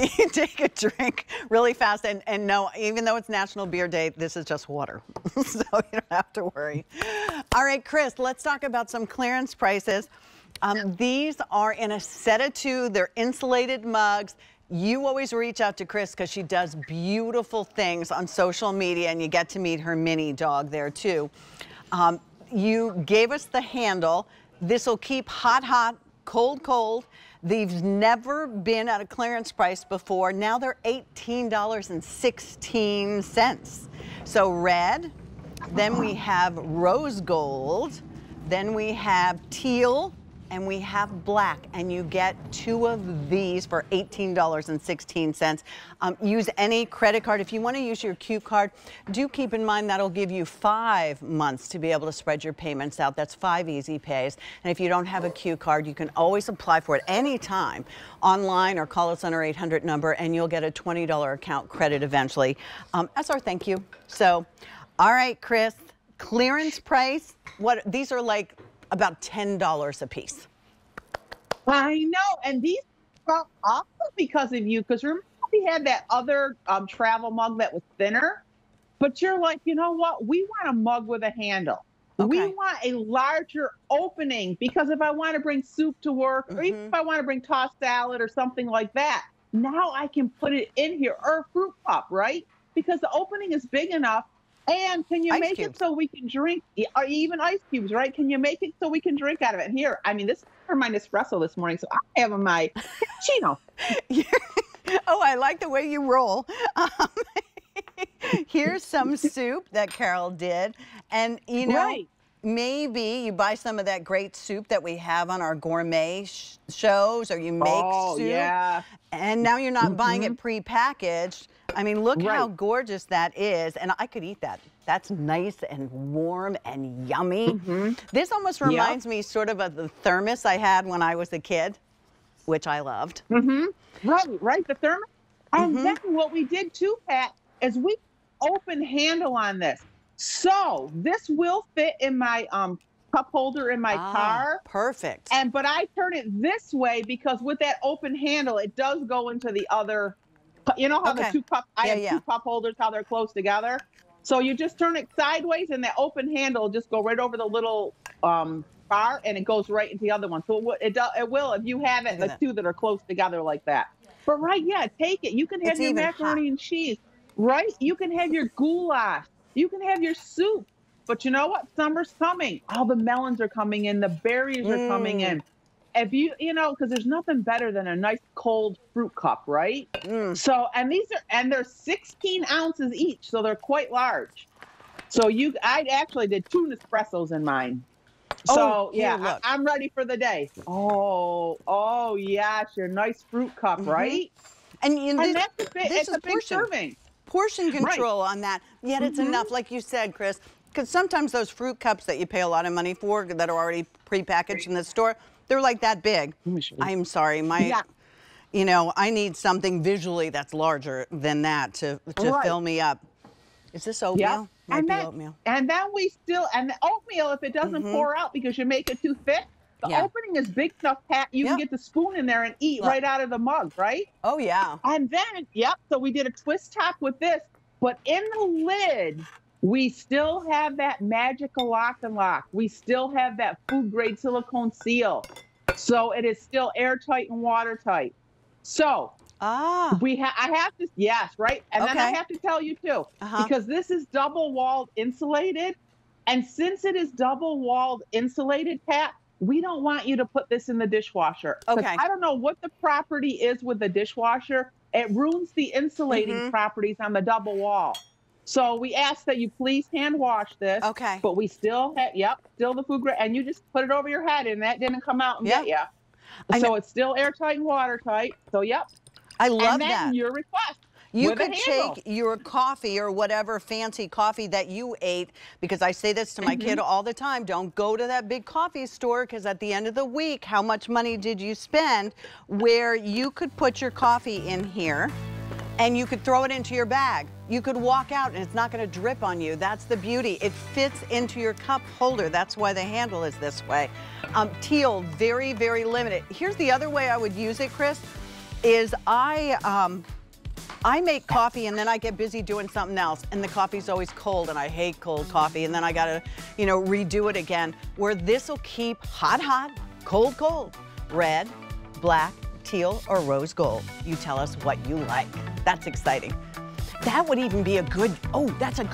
you take a drink really fast and, and no, even though it's National Beer Day, this is just water. so you don't have to worry. All right, Chris, let's talk about some clearance prices. Um, these are in a set of two. They're insulated mugs. You always reach out to Chris because she does beautiful things on social media and you get to meet her mini dog there too. Um, you gave us the handle. This will keep hot, hot, cold, cold. They've never been at a clearance price before. Now they're $18.16. So red, then we have rose gold, then we have teal, and we have black and you get two of these for $18.16. Um, use any credit card. If you want to use your Q card, do keep in mind that'll give you five months to be able to spread your payments out. That's five easy pays. And if you don't have a Q card, you can always apply for it anytime online or call us on our 800 number and you'll get a $20 account credit eventually um, as our thank you. So, all right, Chris, clearance price. What these are like about $10 a piece. I know. And these are also because of you. Because remember, we had that other um, travel mug that was thinner. But you're like, you know what? We want a mug with a handle. Okay. We want a larger opening because if I want to bring soup to work, mm -hmm. or even mm-hmm. if I want to bring tossed salad or something like that, now I can put it in here or a fruit cup, right? Because the opening is big enough and can you ice make cubes. it so we can drink, or even ice cubes, right? Can you make it so we can drink out of it? And here, I mean, this is for my Nespresso this morning, so I have my cappuccino. oh, I like the way you roll. Um, here's some soup that Carol did, and you know. Right maybe you buy some of that great soup that we have on our gourmet sh shows or you make oh, soup yeah. and now you're not mm -hmm. buying it mm-hmm. pre-packaged I mean, look right. how gorgeous that is. And I could eat that. That's nice and warm and yummy. Mm -hmm. This almost reminds yep. me sort of of the thermos I had when I was a kid, which I loved. Mm -hmm. Right, right, the thermos. And mm -hmm. then what we did too, Pat, is we open handle on this. So this will fit in my um, cup holder in my ah, car. Perfect. And but I turn it this way because with that open handle, it does go into the other you know how okay. the two cup I yeah, have yeah. two cup holders, how they're close together. So you just turn it sideways, and the open handle just go right over the little um, bar, and it goes right into the other one. So it, it, do, it will if you have it, the two that are close together like that. But right, yeah, take it. You can have it's your macaroni hot. and cheese. Right, you can have your goulash. You can have your soup. But you know what? Summer's coming. All the melons are coming in. The berries are mm. coming in if you you know because there's nothing better than a nice cold fruit cup right mm. so and these are and they're 16 ounces each so they're quite large so you i actually did two nespressos in mine so oh, yeah I, am ready for the day oh oh yes your nice fruit cup mm -hmm. right and, and that's a big, it's a, a big portion. serving portion control right. on that yet it's mm -hmm. enough like you said chris because sometimes those fruit cups that you pay a lot of money for that are already prepackaged in the store they're like that big. I'm sorry, my, yeah. you know, I need something visually that's larger than that to, to right. fill me up. Is this oatmeal? Yeah. and then, oatmeal. And then we still, and the oatmeal, if it doesn't mm -hmm. pour out because you make it too thick, the yeah. opening is big enough, Pat, you yeah. can get the spoon in there and eat Look. right out of the mug, right? Oh, yeah. And then, yep, so we did a twist top with this, but in the lid, we still have that magical LocknLock. We still have that food grade silicone seal. So it is still airtight and watertight. So ah. we have I have to yes, right? And okay. then I have to tell you too, uh-huh. because this is double walled insulated. And since it is double walled insulated, Pat, we don't want you to put this in the dishwasher. Okay. I don't know what the property is with the dishwasher. It ruins the insulating mm-hmm. properties on the double wall. So we ask that you please hand wash this. Okay. But we still have, yep, still the food grade, and you just put it over your head, and that didn't come out and yep. get you. So it's still airtight and watertight. So yep. I love and then that. Your request. You could take your coffee or whatever fancy coffee that you ate, because I say this to my mm -hmm. kid all the time, don't go to that big coffee store, because at the end of the week, how much money did you spend? Where you could put your coffee in here, and you could throw it into your bag. You could walk out and it's not gonna drip on you. That's the beauty. It fits into your cup holder. That's why the handle is this way. Um, teal, very, very limited. Here's the other way I would use it, Chris. is I, um, I make coffee and then I get busy doing something else and the coffee's always cold and I hate cold coffee and then I gotta, you know, redo it again. Where this will keep hot, hot, cold, cold, red, black, teal, or rose gold. You tell us what you like. That's exciting. That would even be a good, oh, that's a good